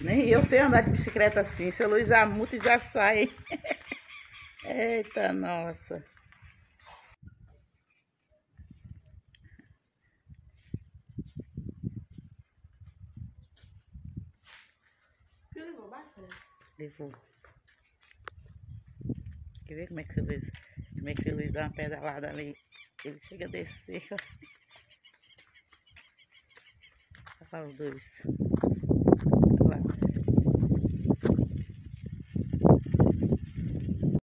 Nem eu sei andar de bicicleta assim. Seu Luiz já muta e já sai. Eita, nossa. Levou bastante. Levou. Quer ver como é que seu Luiz, como é que seu Luiz dá uma pedalada ali? Ele chega a descer. Olha os dois.